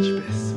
Espécie.